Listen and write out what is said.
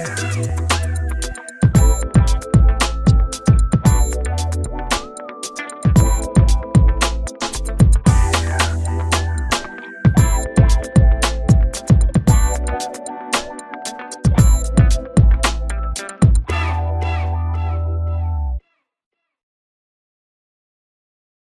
yeah.